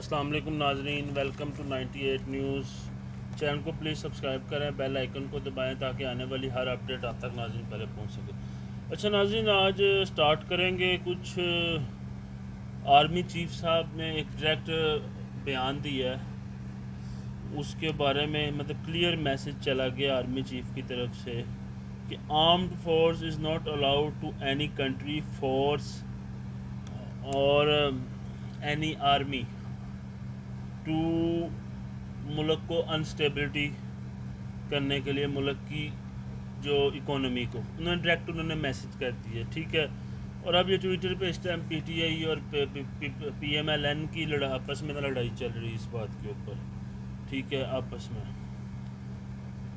अस्सलाम वालेकुम नाजरीन वेलकम टू 98 न्यूज़ चैनल को प्लीज़ सब्सक्राइब करें बेल आइकन को दबाएँ ताकि आने वाली हर अपडेट आप तक नाजरीन पहले पहुँच सके। अच्छा नाजरीन, आज स्टार्ट करेंगे कुछ आर्मी चीफ साहब ने एक डायरेक्ट बयान दिया है। उसके बारे में मतलब क्लियर मैसेज चला गया आर्मी चीफ की तरफ़ से कि armed force is not allowed to any country force और एनी आर्मी टू मुल्क को अनस्टेबिलिटी करने के लिए मुल्क की जो इकोनॉमी को, उन्होंने डायरेक्ट उन्होंने मैसेज कर दिया ठीक है? और अब ये ट्विटर पे इस टाइम पी टी आई और पी एम एल एन की लड़ा, आपस में लड़ाई चल रही है इस बात के ऊपर, ठीक है? आपस में।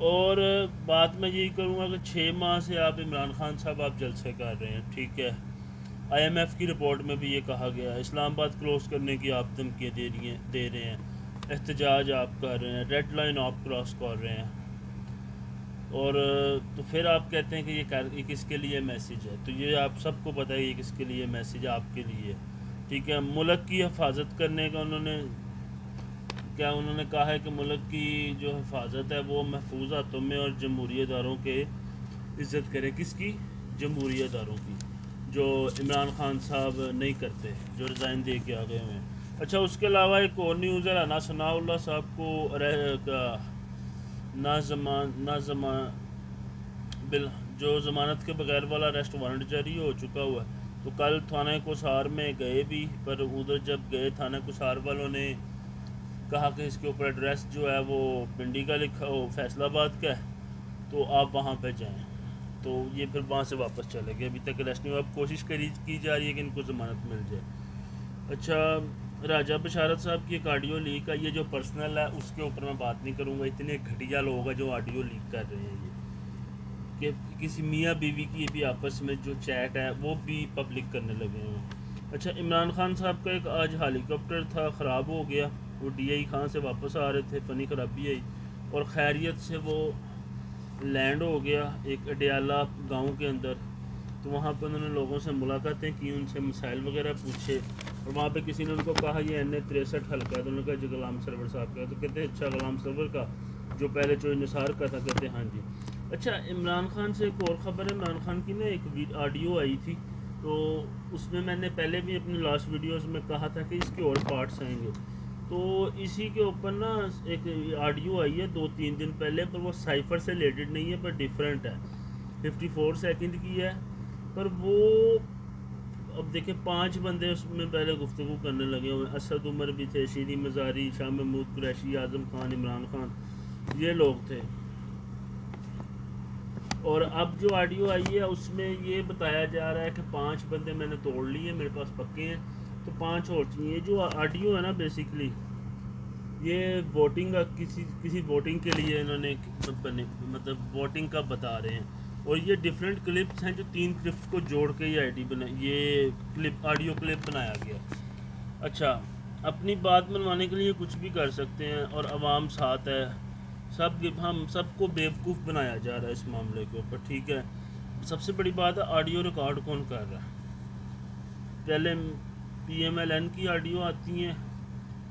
और बात मैं यही करूँगा कि छः माह से आप इमरान खान साहब आप जलसे कर रहे हैं, ठीक है? आईएमएफ की रिपोर्ट में भी ये कहा गया है, इस्लामाबाद क्लोज करने की आप धमकियाँ दे रही हैं, दे रहे हैं। एहतजाज आप कर रहे हैं रेड लाइन आप क्रॉस कर रहे हैं। और तो फिर आप कहते हैं कि ये ये किसके लिए मैसेज है? तो ये आप सबको पता है ये किसके लिए मैसेज आपके लिए ठीक है, मुल्क की हिफाजत करने का उन्होंने, क्या उन्होंने कहा है कि मुल्क की जो हिफाजत है वो महफूज हाथों में और जमहूरी इदारों के इज़्ज़त करें? किसकी? जमहूरी इदारों की। जो इमरान खान साहब नहीं करते, जो रिज़ाइन दे के आ गए हुए हैं। अच्छा उसके अलावा एक और न्यूज़ है राना सनाउल्ला साहब को ना जमान ना जमान, बिल, जो ज़मानत के बगैर वाला अरेस्ट वारंट जारी हो चुका हुआ है तो कल थाना कुसार में गए भी, पर उधर जब गए थाना कुसार वालों ने कहा कि इसके ऊपर एड्रेस जो है वो पिंडी का लिखा हो फैसलाबाद का है तो आप वहाँ पर जाएँ। तो ये फिर वहाँ से वापस चले गए। अभी तक अरेस्ट नहीं हुआ। अब कोशिश करी, की जा रही है कि इनको ज़मानत मिल जाए। अच्छा राजा बशारत साहब की एक ऑडियो लीक है ये जो पर्सनल है, उसके ऊपर मैं बात नहीं करूँगा। इतने घटिया लोग हैं जो ऑडियो लीक कर रहे हैं ये। कि किसी मियाँ बीवी की भी आपस में जो चैट है, वो भी पब्लिक करने लगे हैं। अच्छा इमरान खान साहब का एक आज हेलीकॉप्टर था, ख़राब हो गया। वो डी आई खान से वापस आ रहे थे, फ़नी खराबी आई। और खैरियत से वो लैंड हो गया एक अडियाला गाँव के अंदर। तो वहाँ पर उन्होंने लोगों से मुलाकातें की, उनसे मिसाइल वगैरह पूछे और वहाँ पे किसी ने उनको कहा, ये एन ए तिरसठ हल्का तो उन्होंने कहा, जो, गुलाम सरवर साहब का तो कहते अच्छा गुलाम सरवर का, जो पहले चो निसार का था, कहते हाँ जी। अच्छा इमरान खान से एक और ख़बर है। इमरान खान की ना एक ऑडियो आई थी। तो उसमें मैंने पहले भी अपने लास्ट वीडियोज़ में कहा था कि इसके और पार्ट्स आएँगे। तो इसी के ऊपर ना एक ऑडियो आई है दो तीन दिन पहले, पर वो साइफर से रिलेटेड नहीं है, पर डिफरेंट है। फिफ्टी फोर सेकेंड की है। पर वो, अब देखिए पाँच बंदे उसमें पहले गुफ्तु करने लगे हुए असद उमर भी थे, शीरी मजारी, शाह महमूद कुरैशी, आज़म खान, इमरान खान, ये लोग थे। और अब जो ऑडियो आई है, उसमें ये बताया जा रहा है कि पाँच बंदे मैंने तोड़ लिए, मेरे पास पक्के हैं। तो पाँच और चाहिए। जो ऑडियो है ना बेसिकली ये वोटिंग का किसी किसी वोटिंग के लिए इन्होंने बने मतलब वोटिंग का बता रहे हैं। और ये डिफरेंट क्लिप्स हैं जो तीन क्लिप्स को जोड़ के ये आईडी बना, ये क्लिप ऑडियो क्लिप बनाया गया। अच्छा अपनी बात मनवाने के लिए कुछ भी कर सकते हैं और आवाम साथ है। सब हम सबको बेवकूफ़ बनाया जा रहा है इस मामले के ऊपर, ठीक है? सबसे बड़ी बात है ऑडियो रिकॉर्ड कौन कर रहा है? पहले पी एम एल एन की ऑडियो आती हैं।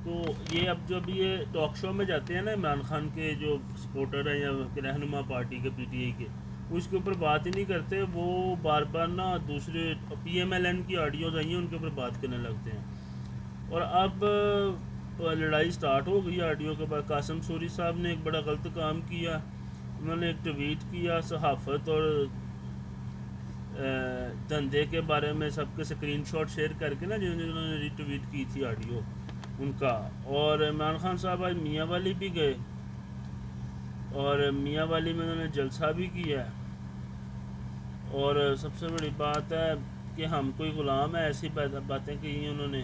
तो ये अब जब ये टॉक शो में जाते हैं ना इमरान खान के जो सपोर्टर हैं या रहनुमा पार्टी के पी टी आई के उसके ऊपर बात ही नहीं करते। वो बार बार ना दूसरे पी एम एल एन की ऑडियो आई हैं, उनके ऊपर बात करने लगते हैं। और अब लड़ाई स्टार्ट हो गई ऑडियो के बाद। कासम सूरी साहब ने एक बड़ा गलत काम किया। उन्होंने एक ट्वीट किया, सहाफ़त और धंधे के बारे में सबके स्क्रीनशॉट शेयर करके ना जिन्होंने रिट्वीट की थी ऑडियो उनका। और इमरान खान साहब आज मियाँ वाली भी गए। और मियाँ वाली में उन्होंने जलसा भी किया और सबसे बड़ी बात है कि हम कोई ग़ुलाम है, ऐसी बातें की उन्होंने।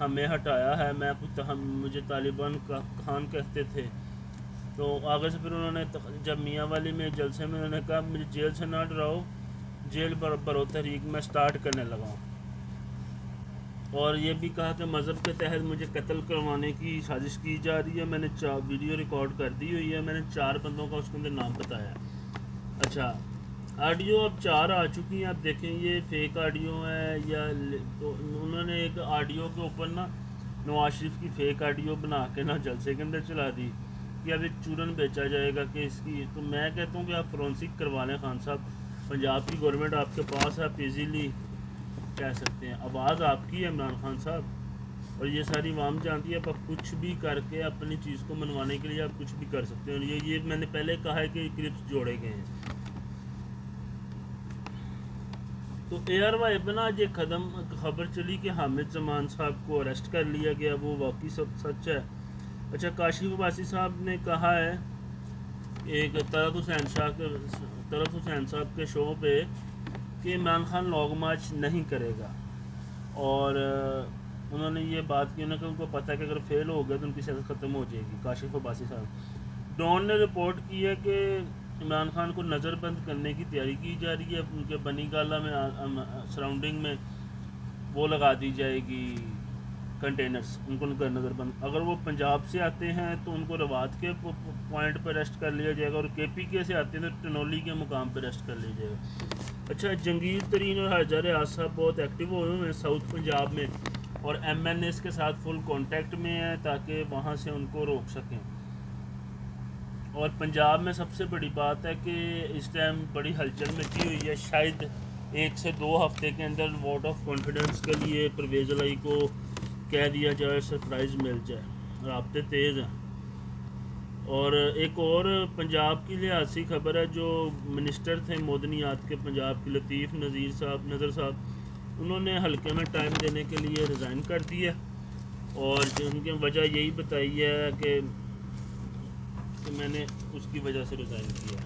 हमें हटाया है, मैं कुछ हम मुझे तालिबान का खान कहते थे। तो आगे से फिर उन्होंने जब मियाँ वाली में जलसे में उन्होंने कहा मुझे जेल से ना डराओ जेल पर बरो तहरीक में स्टार्ट करने लगा और ये भी कहा कि मज़हब के तहत मुझे कत्ल करवाने की साजिश की जा रही है। मैंने चार वीडियो रिकॉर्ड कर दी हुई है। मैंने चार बंदों का उसके अंदर नाम बताया अच्छा ऑडियो अब चार आ चुकी हैं। आप देखें, ये फेक ऑडियो है या तो उन्होंने एक ऑडियो के ऊपर ना नवाज़ शरीफ की फेक आडियो बना के ना जलसे के अंदर चला दी कि अब एक चूरन बेचा जाएगा कि इसकी तो मैं कहता हूँ कि आप फ्रोंसिक करवा लें खान साहब। पंजाब की गवर्नमेंट आपके पास है, आप इजीली कह सकते हैं। आवाज़ आपकी है इमरान खान साहब। और ये सारी वाम जानती है, आप कुछ भी करके अपनी चीज़ को मनवाने के लिए आप कुछ भी कर सकते हैं। और ये ये मैंने पहले कहा है कि क्लिप्स जोड़े गए हैं। तो एयर वाई पर ना ये कदम खबर चली कि हामिद जमान साहब को अरेस्ट कर लिया गया, वो वाकई सब सच है। अच्छा काशिफ अबासी साहब ने कहा है एक तरफ़ हुसैन शाह के तरफ़ हुसैन साहब के शो पे कि इमरान खान लॉन्ग मार्च नहीं करेगा और उन्होंने ये बात की उन्होंने उनको पता है कि अगर फेल हो गया तो उनकी सियासत ख़त्म हो जाएगी काशिफ अब्बासी साहब डॉन ने रिपोर्ट की है कि इमरान खान को नज़रबंद करने की तैयारी की जा रही है उनके बनी गाला में सराउंडिंग में वो लगा दी जाएगी कंटेनर्स उनको नज़रबंद। अगर वो पंजाब से आते हैं तो उनको रवात के पॉइंट पर रेस्ट कर लिया जाएगा और के पी के से आते हैं तो टनोली के मुकाम पर रेस्ट कर लिया जाएगा। अच्छा जंगीर तरीन और हजर आसा बहुत एक्टिव हुए हैं साउथ पंजाब में और एम एन एस के साथ फुल कांटेक्ट में है ताकि वहाँ से उनको रोक सकें। और पंजाब में सबसे बड़ी बात है कि इस टाइम बड़ी हलचल मची हुई है। शायद एक से दो हफ़्ते के अंदर वोट ऑफ़ कॉन्फिडेंस के लिए परवेज लाई को कह दिया जाए सरप्राइज़ मिल जाए। रबते तेज़ हैं। और एक और पंजाब की लिहाजी खबर है जो मिनिस्टर थे मोदनियात के पंजाब के लतीफ़ नज़ीर साहब नज़र साहब उन्होंने हल्के में टाइम देने के लिए रिज़ाइन कर दिया। और उनकी वजह यही बताई है कि, कि मैंने उसकी वजह से रिज़ाइन किया।